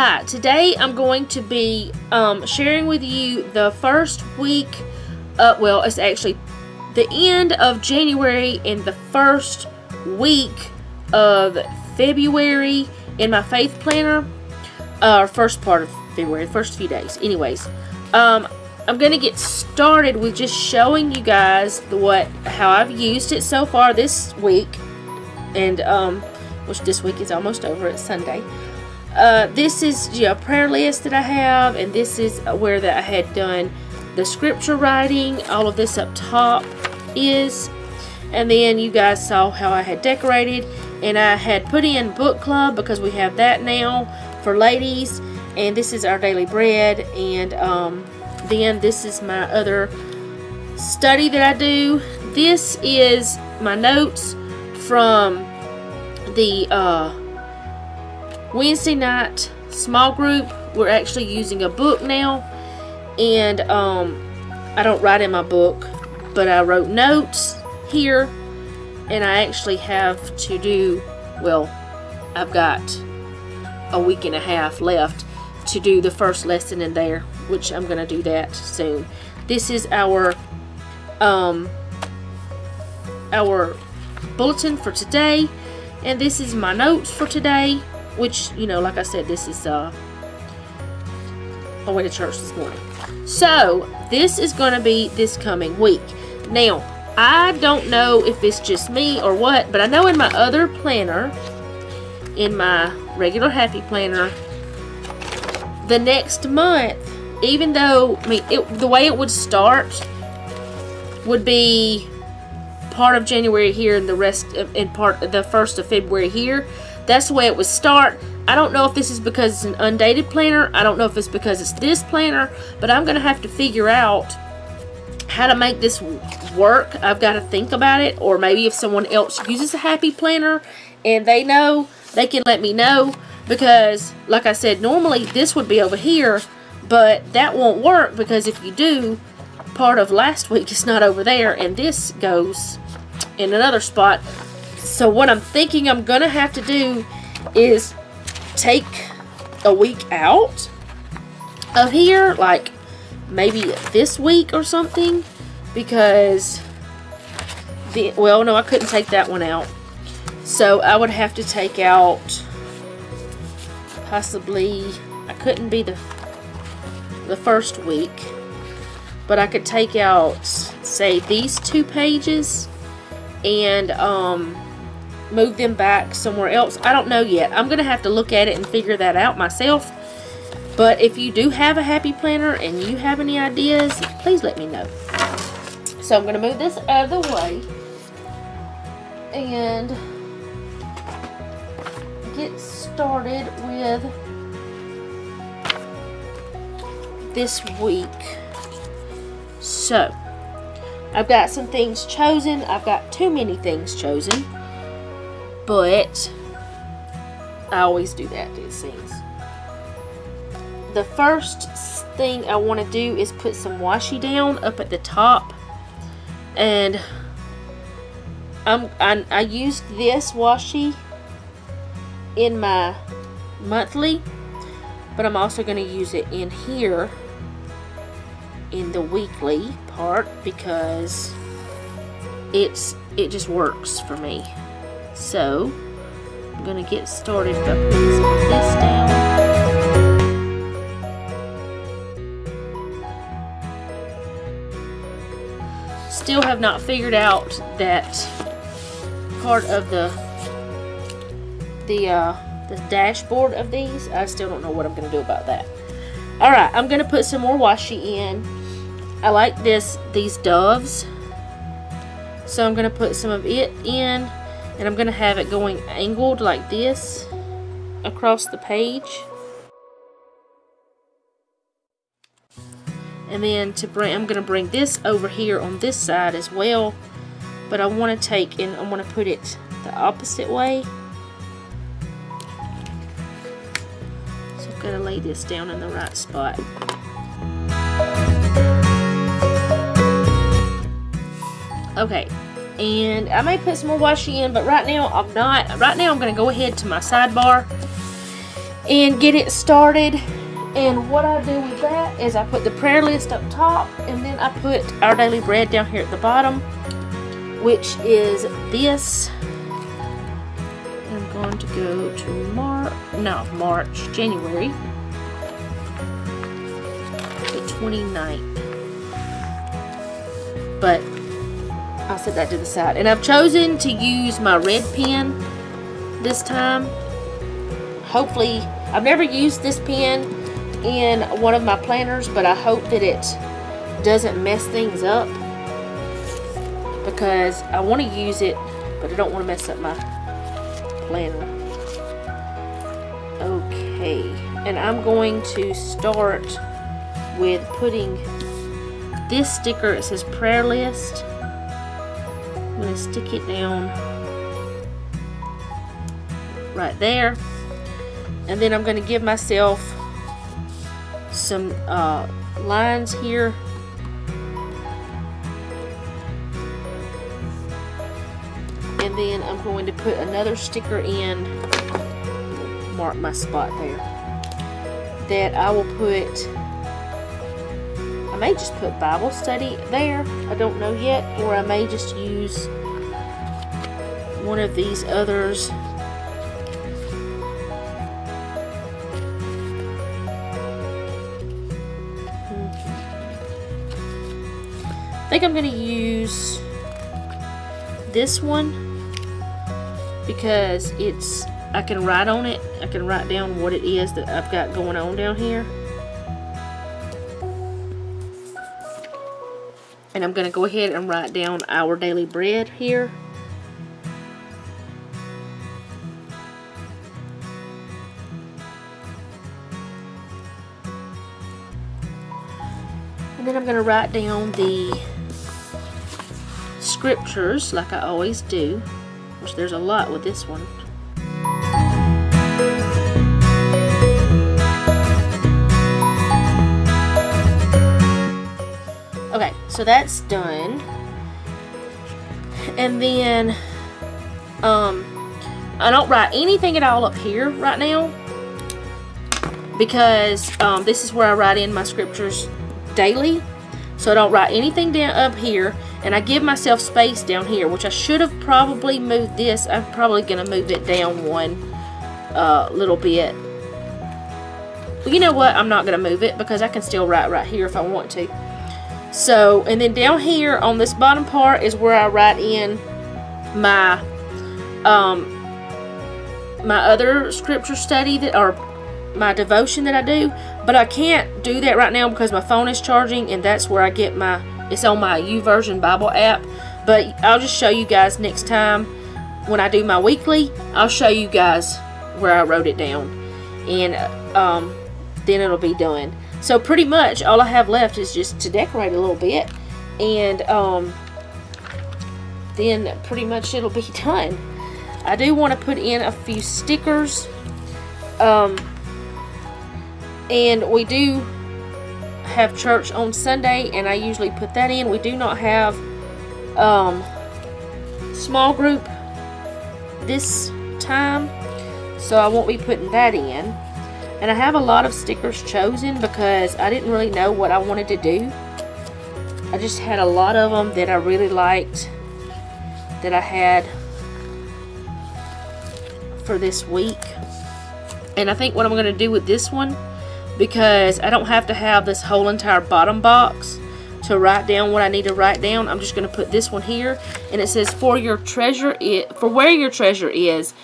Hi, today I'm going to be um, sharing with you the first week, uh, well, it's actually the end of January and the first week of February in my faith planner, uh, first part of February, first few days. Anyways, um, I'm going to get started with just showing you guys what how I've used it so far this week, and um, which this week is almost over. It's Sunday. Uh, this is know, a prayer list that I have, and this is where that I had done the scripture writing. All of this up top is, and then you guys saw how I had decorated, and I had put in book club because we have that now for ladies, and this is our daily bread, and um, then this is my other study that I do. This is my notes from the uh, Wednesday night small group. We're actually using a book now. And um, I don't write in my book, but I wrote notes here. And I actually have to do, well, I've got a week and a half left to do the first lesson in there, which I'm going to do that soon. This is our um, our bulletin for today, and this is my notes for today which, you know, like I said, this is, uh, went to church this morning. So, this is going to be this coming week. Now, I don't know if it's just me or what, but I know in my other planner, in my regular happy planner, the next month, even though, I mean, it, the way it would start would be part of January here and the rest of, in part of the first of February here that's the way it would start. I don't know if this is because it's an undated planner. I don't know if it's because it's this planner. But I'm going to have to figure out how to make this work. I've got to think about it. Or maybe if someone else uses a happy planner and they know, they can let me know. Because, like I said, normally this would be over here. But that won't work because if you do, part of last week is not over there. And this goes in another spot. So what I'm thinking I'm going to have to do is take a week out of here, like maybe this week or something, because the, well, no, I couldn't take that one out. So I would have to take out possibly, I couldn't be the, the first week, but I could take out, say, these two pages and, um, move them back somewhere else. I don't know yet. I'm to have to look at it and figure that out myself. But if you do have a happy planner and you have any ideas, please let me know. So I'm to move this out of the way. And get started with this week. So, I've got some things chosen. I've got too many things chosen but I always do that, it seems. The first thing I want to do is put some washi down up at the top. And I'm, I, I used this washi in my monthly, but I'm also going to use it in here in the weekly part because it's it just works for me. So, I'm to get started by putting some of this down. Still have not figured out that part of the the uh, the dashboard of these. I still don't know what I'm to do about that. Alright, I'm going to put some more washi in. I like this, these doves. So I'm to put some of it in and I'm to have it going angled like this across the page. And then to bring, I'm to bring this over here on this side as well. But I want to take and I want to put it the opposite way. So got to lay this down in the right spot. Okay, and I may put some more washi in but right now I'm not right now I'm gonna go ahead to my sidebar and get it started. And what I do with that is I put the prayer list up top and then I put our daily bread down here at the bottom, which is this. I'm going to go to March, no, March, January the 29th. But I'll set that to the side. And I've chosen to use my red pen this time. Hopefully, I've never used this pen in one of my planners, but I hope that it doesn't mess things up because I want to use it, but I don't want to mess up my planner. Okay, and I'm going to start with putting this sticker. It says prayer list. I'm going to stick it down right there. And then I'm going to give myself some uh, lines here. And then I'm going to put another sticker in, mark my spot there, that I will put, may just put Bible study there, I don't know yet, or I may just use one of these others hmm. I think I'm going to use this one because it's I can write on it. I can write down what it is that I've got going on down here. And I'm going to go ahead and write down our daily bread here. And then I'm going to write down the scriptures like I always do, which there's a lot with this one. So that's done. And then, um, I don't write anything at all up here right now because um, this is where I write in my scriptures daily. So I don't write anything down up here and I give myself space down here which I should have probably moved this I'm probably gonna move it down one uh, little bit but you know what I'm not gonna move it because I can still write right here if I want to so and then down here on this bottom part is where I write in my um my other scripture study that are my devotion that I do but I can't do that right now because my phone is charging and that's where I get my it's on my YouVersion Bible app. But I'll just show you guys next time when I do my weekly. I'll show you guys where I wrote it down. And um, then it'll be done. So pretty much all I have left is just to decorate a little bit. And um, then pretty much it'll be done. I do want to put in a few stickers. Um, and we do have church on Sunday, and I usually put that in. We do not have um, small group this time, so I won't be putting that in. And I have a lot of stickers chosen because I didn't really know what I wanted to do. I just had a lot of them that I really liked that I had for this week. And I think what I'm going to do with this one because I don't have to have this whole entire bottom box to write down what I need to write down. I'm just going to put this one here and it says for your treasure for where your treasure is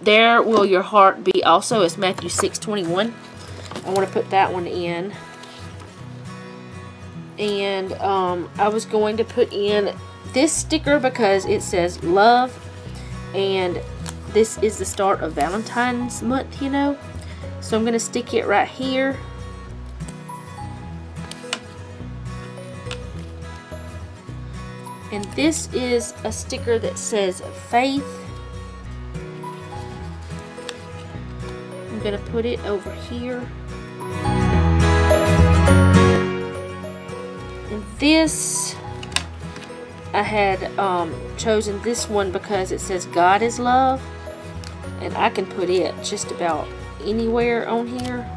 there will your heart be also it's Matthew 6:21. I want to put that one in. And um, I was going to put in this sticker because it says love and this is the start of Valentine's month, you know. So I'm going to stick it right here. And this is a sticker that says faith. Going to put it over here. And this, I had um, chosen this one because it says God is love. And I can put it just about anywhere on here.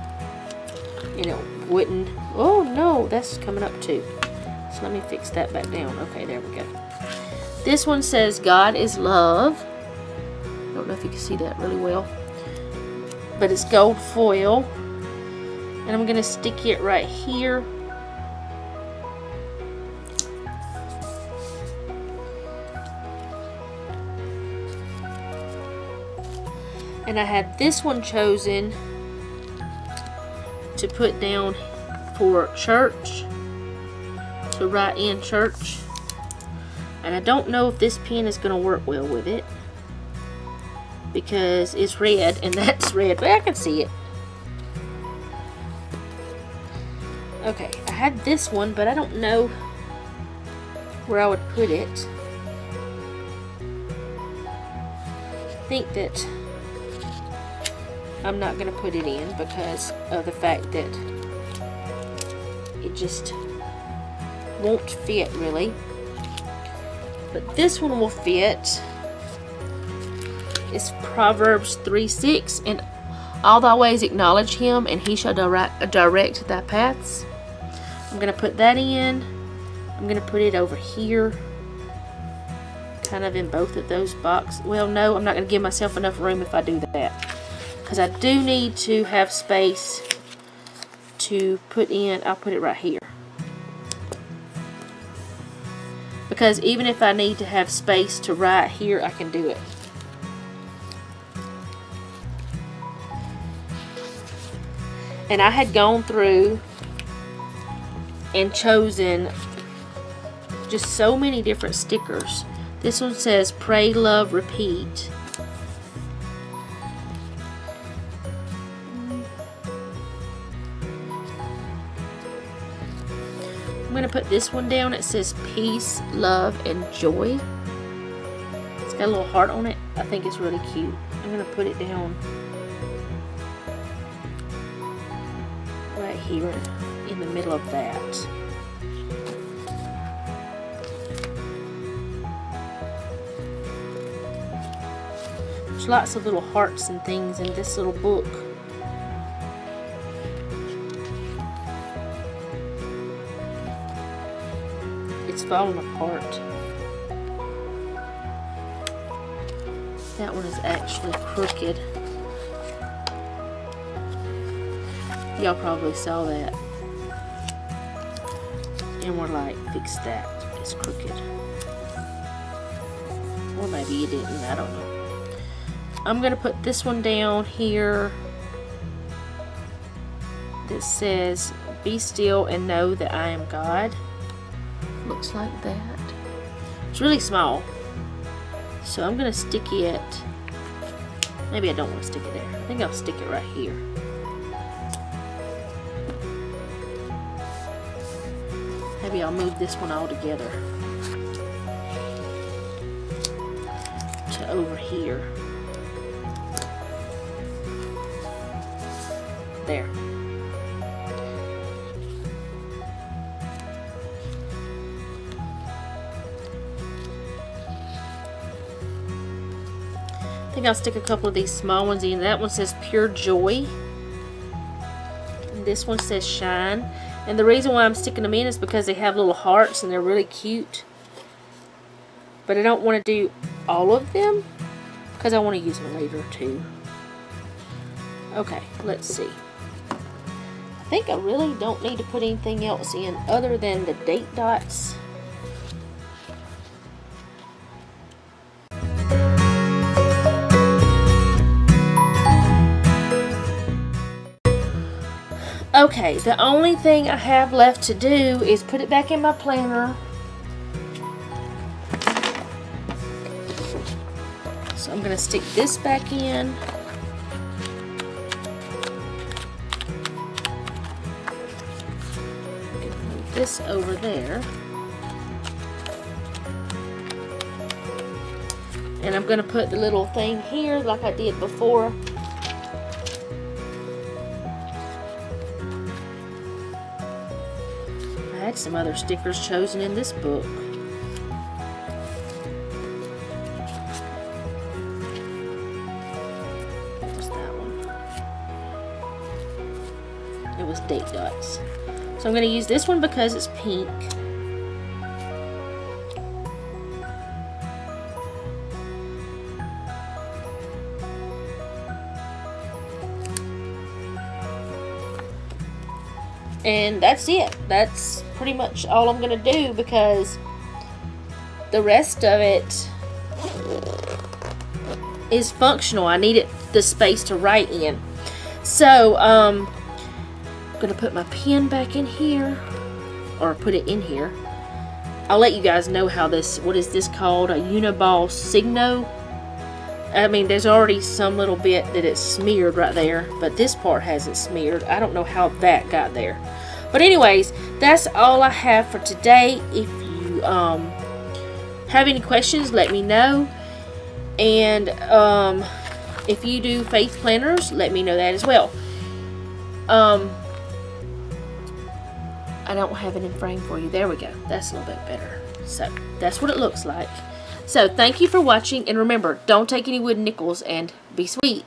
And it wouldn't. Oh no, that's coming up too. So let me fix that back down. Okay, there we go. This one says God is love. I don't know if you can see that really well. But it's gold foil. And I'm going to stick it right here. And I had this one chosen to put down for church, to write in church. And I don't know if this pen is going to work well with it because it's red and that's red, but I can see it. Okay, I had this one, but I don't know where I would put it. I think that I'm not going to put it in because of the fact that it just won't fit really. But this one will fit. It's Proverbs 3 6. And all thy ways acknowledge him, and he shall direct, direct thy paths. I'm going to put that in. I'm going to put it over here. Kind of in both of those boxes. Well, no, I'm not going to give myself enough room if I do that. Because I do need to have space to put in. I'll put it right here. Because even if I need to have space to write here, I can do it. And I had gone through and chosen just so many different stickers. This one says pray, love, repeat. I'm going to put this one down. It says peace, love, and joy. It's got a little heart on it. I think it's really cute. I'm going to put it down here in the middle of that. There's lots of little hearts and things in this little book. It's falling apart. That one is actually crooked. Y'all probably saw that. And we're like, fix that. It's crooked. Or maybe you didn't, I don't know. I'm going to put this one down here that says, Be still and know that I am God. Looks like that. It's really small. So I'm going to stick it, maybe I don't want to stick it there. I think I'll stick it right here. Maybe I'll move this one all together to over here. There. I think I'll stick a couple of these small ones in. That one says Pure Joy. And this one says Shine. And the reason why I'm sticking them in is because they have little hearts and they're really cute. But I don't want to do all of them because I want to use them later too. Okay, let's see. I think I really don't need to put anything else in other than the date dots. Okay, the only thing I have left to do is put it back in my planner. So I'm going to stick this back in. This over there. And I'm going to put the little thing here like I did before. had some other stickers chosen in this book. What that one? It was date dots. So I'm going to use this one because it's pink. And that's it. That's pretty much all I'm going to do because the rest of it is functional. I needed the space to write in. So, um, I'm going to put my pen back in here, or put it in here. I'll let you guys know how this, what is this called? A Uniball Signo. I mean, there's already some little bit that it's smeared right there, but this part hasn't smeared. I don't know how that got there. But anyways, that's all I have for today. If you um, have any questions, let me know. And um, if you do faith planners, let me know that as well. Um, I don't have it in frame for you. There we go. That's a little bit better. So, that's what it looks like. So, thank you for watching. And remember, don't take any wooden nickels and be sweet.